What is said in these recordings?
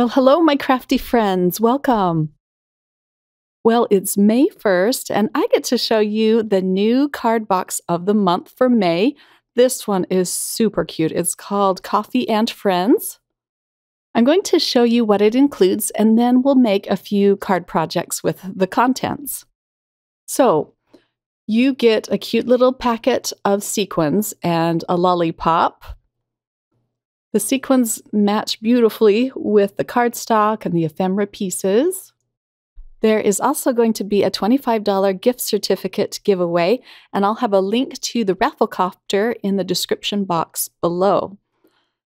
Well, hello, my crafty friends. Welcome. Well, it's May 1st, and I get to show you the new card box of the month for May. This one is super cute. It's called Coffee and Friends. I'm going to show you what it includes, and then we'll make a few card projects with the contents. So, you get a cute little packet of sequins and a lollipop the sequins match beautifully with the cardstock and the ephemera pieces. There is also going to be a $25 gift certificate giveaway, and I'll have a link to the Rafflecopter in the description box below.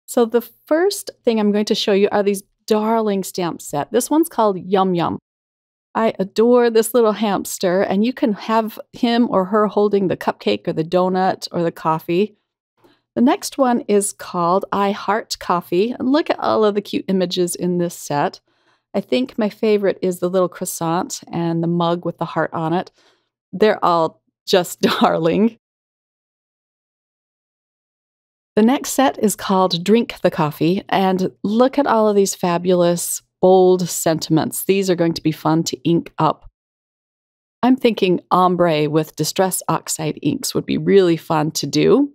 So the first thing I'm going to show you are these darling stamp set. This one's called Yum Yum. I adore this little hamster, and you can have him or her holding the cupcake or the donut or the coffee. The next one is called I Heart Coffee. And look at all of the cute images in this set. I think my favorite is the little croissant and the mug with the heart on it. They're all just darling. The next set is called Drink the Coffee. And look at all of these fabulous, bold sentiments. These are going to be fun to ink up. I'm thinking ombre with Distress Oxide inks would be really fun to do.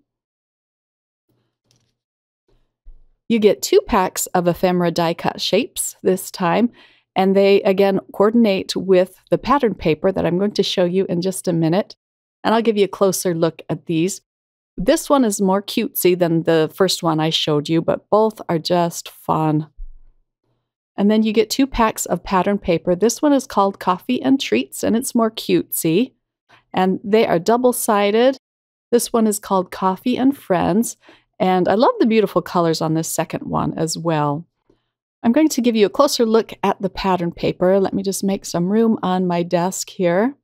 You get two packs of ephemera die cut shapes this time, and they again coordinate with the pattern paper that I'm going to show you in just a minute. And I'll give you a closer look at these. This one is more cutesy than the first one I showed you, but both are just fun. And then you get two packs of pattern paper. This one is called Coffee and Treats, and it's more cutesy. And they are double sided. This one is called Coffee and Friends, and I love the beautiful colors on this second one as well. I'm going to give you a closer look at the pattern paper. Let me just make some room on my desk here.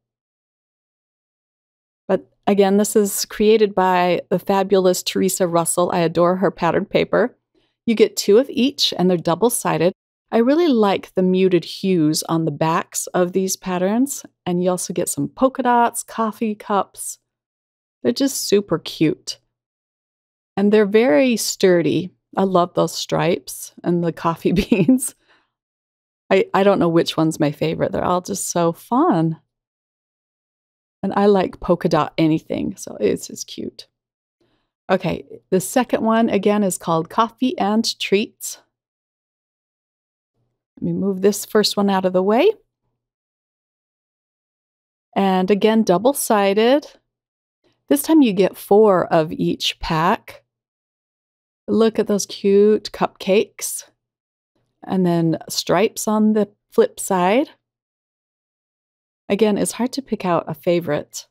But again, this is created by the fabulous Teresa Russell. I adore her pattern paper. You get two of each, and they're double-sided. I really like the muted hues on the backs of these patterns, and you also get some polka dots, coffee cups. They're just super cute and they're very sturdy. I love those stripes and the coffee beans. I, I don't know which one's my favorite. They're all just so fun. And I like polka dot anything, so it's just cute. Okay, the second one again is called Coffee and Treats. Let me move this first one out of the way. And again, double sided. This time you get four of each pack. Look at those cute cupcakes. And then stripes on the flip side. Again, it's hard to pick out a favorite,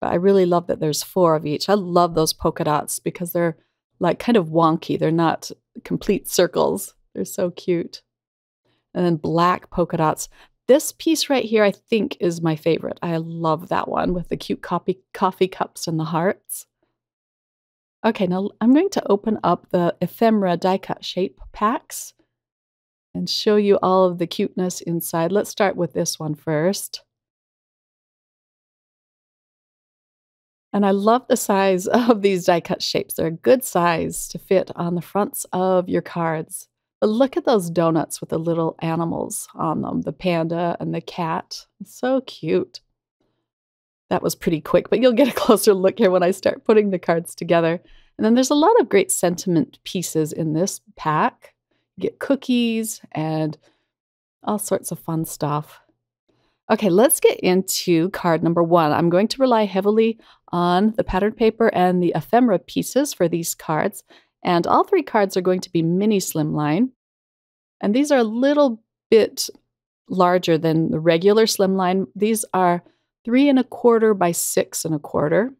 but I really love that there's four of each. I love those polka dots because they're like kind of wonky. They're not complete circles. They're so cute. And then black polka dots. This piece right here, I think, is my favorite. I love that one with the cute coffee, coffee cups and the hearts. Okay, now I'm going to open up the ephemera die cut shape packs and show you all of the cuteness inside. Let's start with this one first. And I love the size of these die cut shapes. They're a good size to fit on the fronts of your cards. But look at those donuts with the little animals on them, the panda and the cat. So cute. That was pretty quick, but you'll get a closer look here when I start putting the cards together. And then there's a lot of great sentiment pieces in this pack. You get cookies and all sorts of fun stuff. Okay, let's get into card number one. I'm going to rely heavily on the pattern paper and the ephemera pieces for these cards. And all three cards are going to be mini slimline. And these are a little bit larger than the regular slimline. These are three and a quarter by six and a quarter.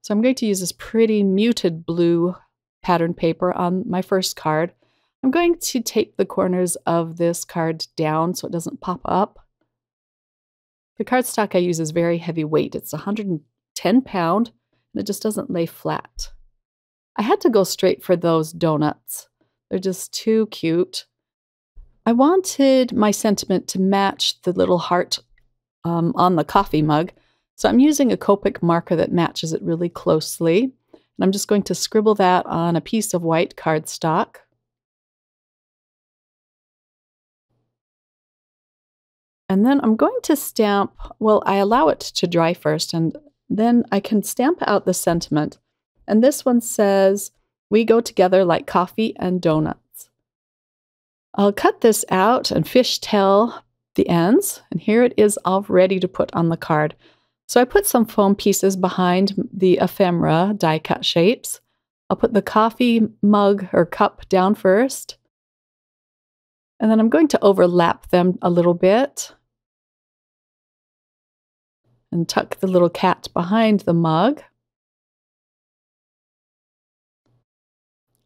So I'm going to use this pretty muted blue pattern paper on my first card. I'm going to tape the corners of this card down so it doesn't pop up. The cardstock I use is very heavy weight. It's 110 pound and it just doesn't lay flat. I had to go straight for those donuts. They're just too cute. I wanted my sentiment to match the little heart um, on the coffee mug. So I'm using a Copic marker that matches it really closely. And I'm just going to scribble that on a piece of white cardstock. And then I'm going to stamp, well, I allow it to dry first, and then I can stamp out the sentiment. And this one says, We go together like coffee and donuts. I'll cut this out and fishtail the ends, and here it is all ready to put on the card. So I put some foam pieces behind the ephemera die cut shapes. I'll put the coffee mug or cup down first. And then I'm going to overlap them a little bit and tuck the little cat behind the mug.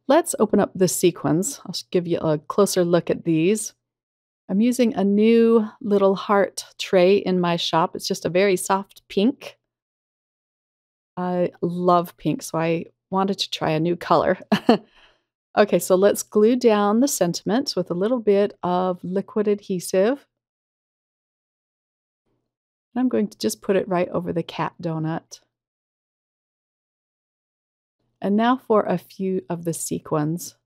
Let's open up the sequins. I'll give you a closer look at these. I'm using a new little heart tray in my shop. It's just a very soft pink. I love pink, so I wanted to try a new color. okay, so let's glue down the sentiments with a little bit of liquid adhesive. I'm going to just put it right over the cat donut. And now for a few of the sequins.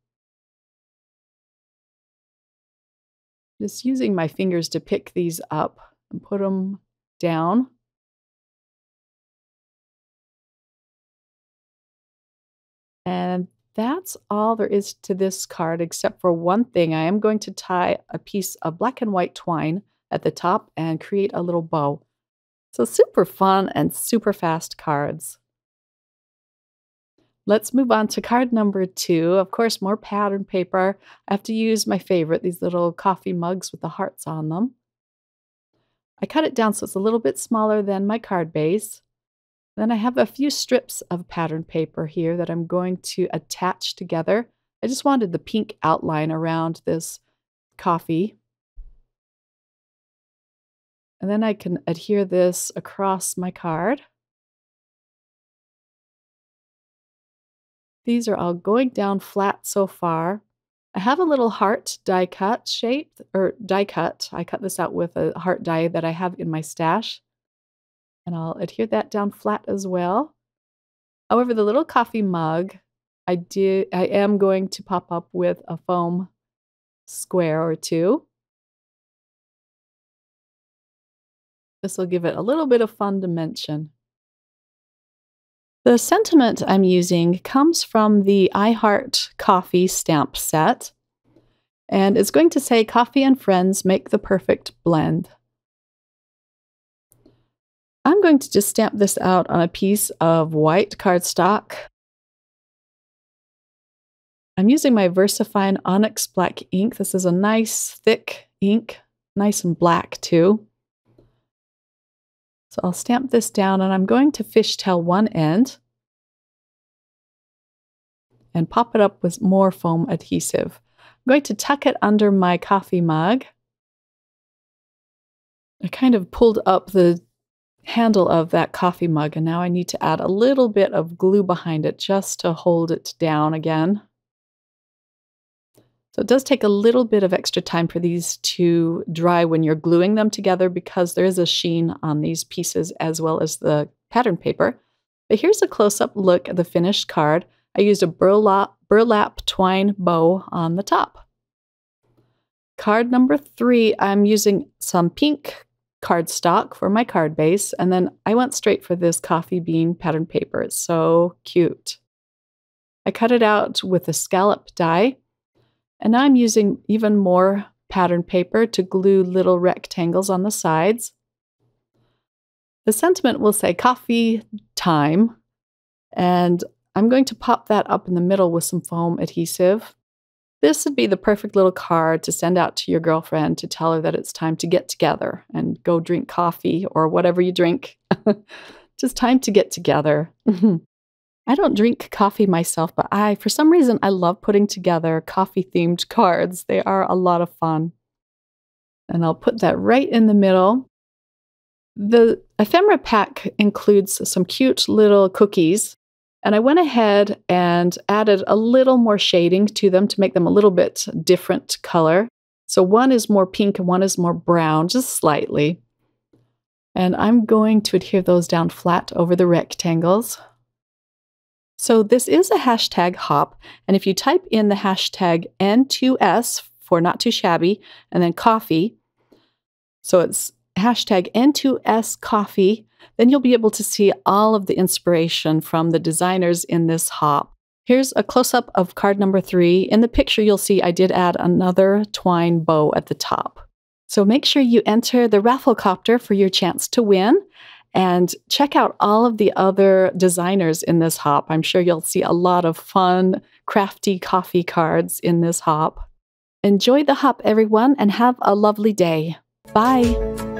Just using my fingers to pick these up and put them down. And that's all there is to this card, except for one thing. I am going to tie a piece of black and white twine at the top and create a little bow. So super fun and super fast cards. Let's move on to card number two. Of course, more pattern paper. I have to use my favorite, these little coffee mugs with the hearts on them. I cut it down so it's a little bit smaller than my card base. Then I have a few strips of pattern paper here that I'm going to attach together. I just wanted the pink outline around this coffee. And then I can adhere this across my card. These are all going down flat so far. I have a little heart die cut shape, or die cut. I cut this out with a heart die that I have in my stash. And I'll adhere that down flat as well. However, the little coffee mug, I did I am going to pop up with a foam square or two. This will give it a little bit of fun dimension. The sentiment I'm using comes from the I Heart Coffee stamp set, and it's going to say Coffee and friends make the perfect blend. I'm going to just stamp this out on a piece of white cardstock. I'm using my VersaFine Onyx Black ink. This is a nice thick ink, nice and black too. So I'll stamp this down and I'm going to fishtail one end and pop it up with more foam adhesive. I'm going to tuck it under my coffee mug. I kind of pulled up the handle of that coffee mug and now I need to add a little bit of glue behind it just to hold it down again. So it does take a little bit of extra time for these to dry when you're gluing them together because there is a sheen on these pieces as well as the pattern paper. But here's a close-up look at the finished card. I used a burlap, burlap twine bow on the top. Card number three, I'm using some pink cardstock for my card base, and then I went straight for this coffee bean pattern paper. It's so cute. I cut it out with a scallop die and now I'm using even more pattern paper to glue little rectangles on the sides. The sentiment will say coffee time, and I'm going to pop that up in the middle with some foam adhesive. This would be the perfect little card to send out to your girlfriend to tell her that it's time to get together and go drink coffee or whatever you drink. Just time to get together. I don't drink coffee myself, but I, for some reason, I love putting together coffee themed cards. They are a lot of fun. And I'll put that right in the middle. The ephemera pack includes some cute little cookies. And I went ahead and added a little more shading to them to make them a little bit different color. So one is more pink and one is more brown, just slightly. And I'm going to adhere those down flat over the rectangles. So this is a hashtag hop. And if you type in the hashtag N2S for not too shabby and then coffee, So it's hashtag N2S Coffee. Then you'll be able to see all of the inspiration from the designers in this hop. Here's a close up of card number three. In the picture, you'll see I did add another twine bow at the top. So make sure you enter the Rafflecopter for your chance to win and check out all of the other designers in this hop. I'm sure you'll see a lot of fun, crafty coffee cards in this hop. Enjoy the hop, everyone, and have a lovely day. Bye.